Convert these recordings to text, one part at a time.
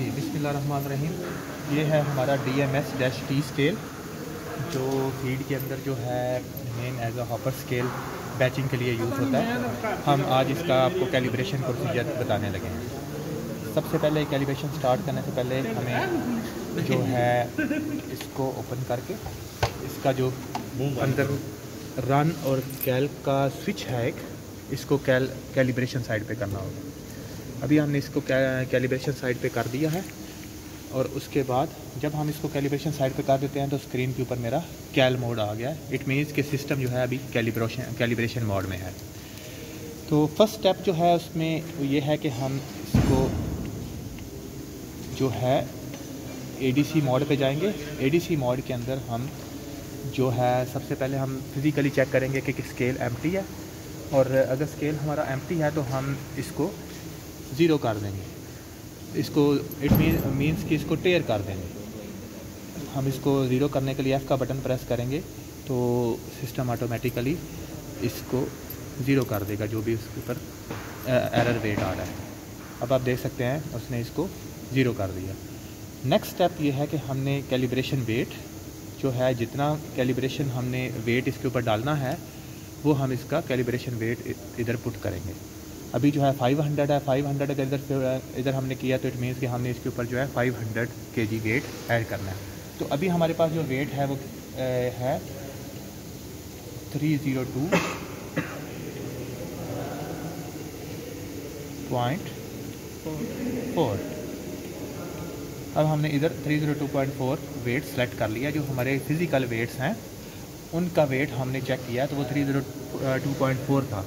जी, बिस्मिल्लाहिर्रहमानिर्रहीम। ये है हमारा D M S dash T scale जो फ़ीड के अंदर जो है main as a hopper scale batching के लिए यूज़ होता है। हम आज इसका आपको कैलिब्रेशन प्रोसीजर बताने लगे हैं। सबसे पहले कैलिब्रेशन स्टार्ट करने से पहले हमें जो है इसको ओपन करके इसका जो अंदर रन और कैल का स्विच है एक, इसको कैल कैलिब्रेशन साइड पे करना होगा। अभी हमने इसको कैलिब्रेशन साइड पे कर दिया है। और उसके बाद जब हम इसको कैलिब्रेशन साइड पे कर देते हैं तो स्क्रीन के ऊपर मेरा कैल मोड आ गया है। इट मीन्स कि सिस्टम जो है अभी कैलिब्रेशन कैलिब्रेशन मोड में है। तो फ़र्स्ट स्टेप जो है, उसमें ये है कि हम इसको जो है एडीसी मोड पे जाएँगे। एडीसी मोड के अंदर हम जो है, सबसे पहले हम फिज़िकली चेक करेंगे कि स्केल एम्प्टी है। और अगर स्केल हमारा एम्प्टी है तो हम इसको ज़ीरो कर देंगे। इसको इट मीन मीन्स कि इसको टेयर कर देंगे। हम इसको ज़ीरो करने के लिए एफ़ का बटन प्रेस करेंगे तो सिस्टम ऑटोमेटिकली इसको ज़ीरो कर देगा, जो भी उसके ऊपर एरर वेट आ रहा है। अब आप देख सकते हैं, उसने इसको ज़ीरो कर दिया। नेक्स्ट स्टेप ये है कि हमने कैलिब्रेशन वेट जो है, जितना कैलिब्रेशन हमने वेट इसके ऊपर डालना है, वो हम इसका कैलिब्रेशन वेट इधर पुट करेंगे। अभी जो है 500 है 500 अगर इधर इधर हमने किया तो इट मीन्स कि हमने इसके ऊपर जो है 500 हंड्रेड के जी वेट ऐड करना है। तो अभी हमारे पास जो वेट है वो है three zero two point four अब हमने इधर three zero two point four weight select कर लिया, जो हमारे फ़िज़िकल वेट्स हैं, उनका वेट हमने चेक किया तो वो three zero two point four था।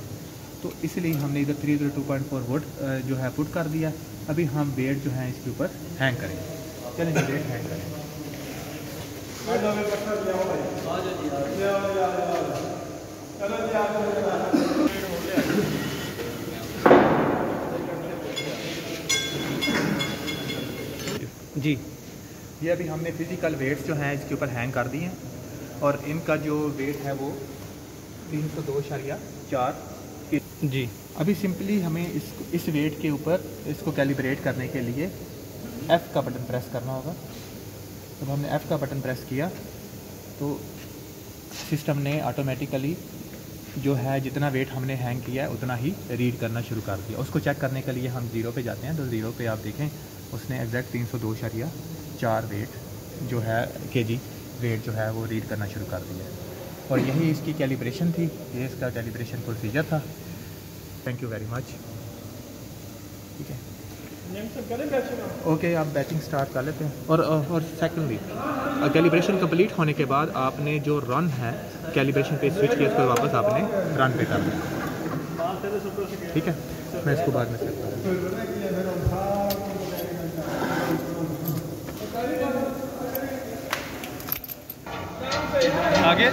तो इसलिए हमने इधर three zero two point four weight जो है पुट कर दिया। अभी हम वेट जो है इसके ऊपर हैंग करेंगे। चलें वेट हैंग करें जी, ये अभी हमने फ़िज़िकल वेट्स जो हैं इसके ऊपर हैंग कर दिए हैं। और इनका जो वेट है वो तीन सौ दो शरिया चार जी। अभी सिंपली हमें इस इस वेट के ऊपर इसको कैलिब्रेट करने के लिए एफ़ का बटन प्रेस करना होगा। जब हमने एफ़ का बटन प्रेस किया तो सिस्टम ने ऑटोमेटिकली जो है जितना वेट हमने हैंग किया है उतना ही रीड करना शुरू कर दिया। उसको चेक करने के लिए हम ज़ीरो पे जाते हैं। तो ज़ीरो पे आप देखें उसने एग्जैक्ट तीन सौ दो शरिया चार वेट जो है के जी वेट जो है वो रीड करना शुरू कर दिया और यही इसकी कैलिब्रेशन थी। ये इसका कैलिब्रेशन प्रोसीजर था। थैंक यू वेरी मच ठीक है। ओके आप? बैचिंग स्टार्ट कर लेते हैं। और और सेकेंडली कैलिब्रेशन कंप्लीट होने के बाद आपने जो रन है कैलिब्रेशन पे स्विच किया उसको वापस आपने रन पे कर दिया ठीक है? मैं इसको बाद में सेट आगे।